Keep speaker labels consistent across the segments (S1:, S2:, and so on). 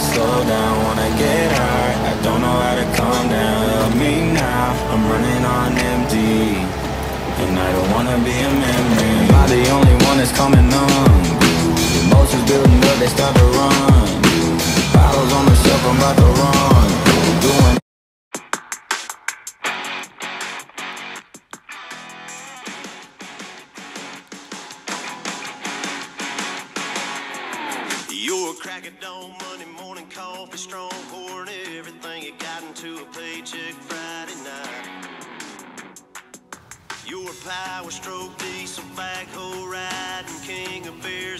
S1: slow down Wanna get high, I don't know how to calm down. Help me now, I'm running on empty. And I don't wanna be a memory. Am I the only one that's coming on? Emotions building up, they start
S2: crack of dawn, Monday morning coffee, strong pouring everything you got into a paycheck Friday night. You're a power stroke, diesel backhoe riding, king of beers,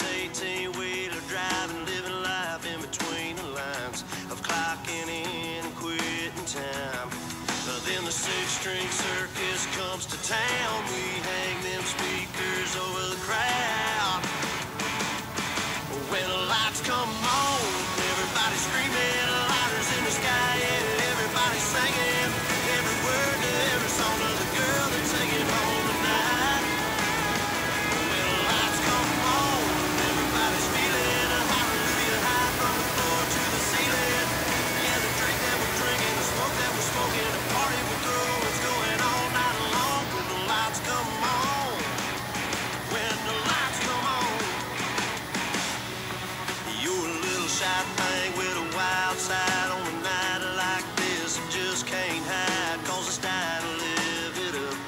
S2: shy thing with a wild side on a night like this. You just can't hide, cause it's time to live it up.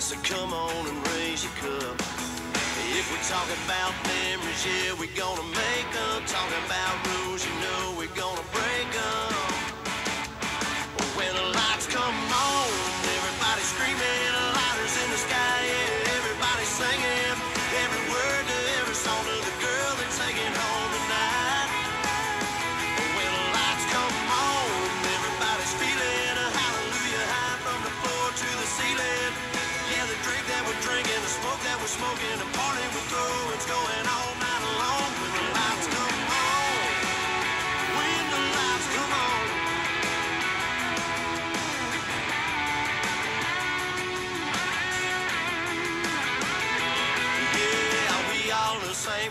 S2: So come on and raise your cup. If we're talking about memories, yeah, we're gonna make them. Talking about rules, you know we're gonna break them. When the lights come on, everybody's screaming, lighters in the sky, yeah, everybody's singing every word to every song of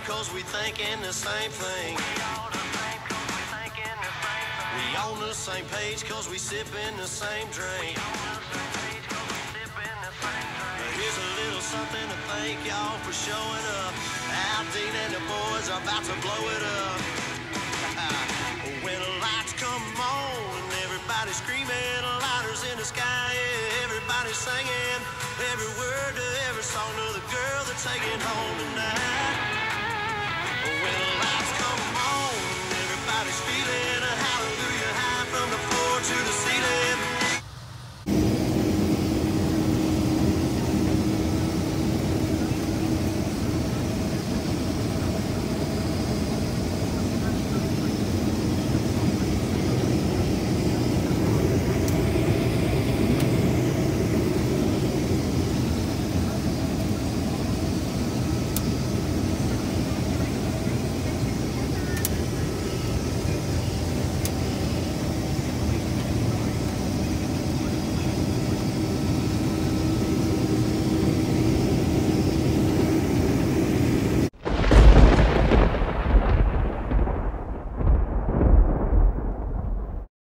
S2: cause we thinking the same thing. We on the same page cause we sipping the same drink. Thank y'all for showing up. Al and the boys are about to blow it up. when the lights come on and everybody's screaming, lighters in the sky, yeah, everybody's singing every word to every song to the girl they're taking home tonight. When the lights come on, everybody's feeling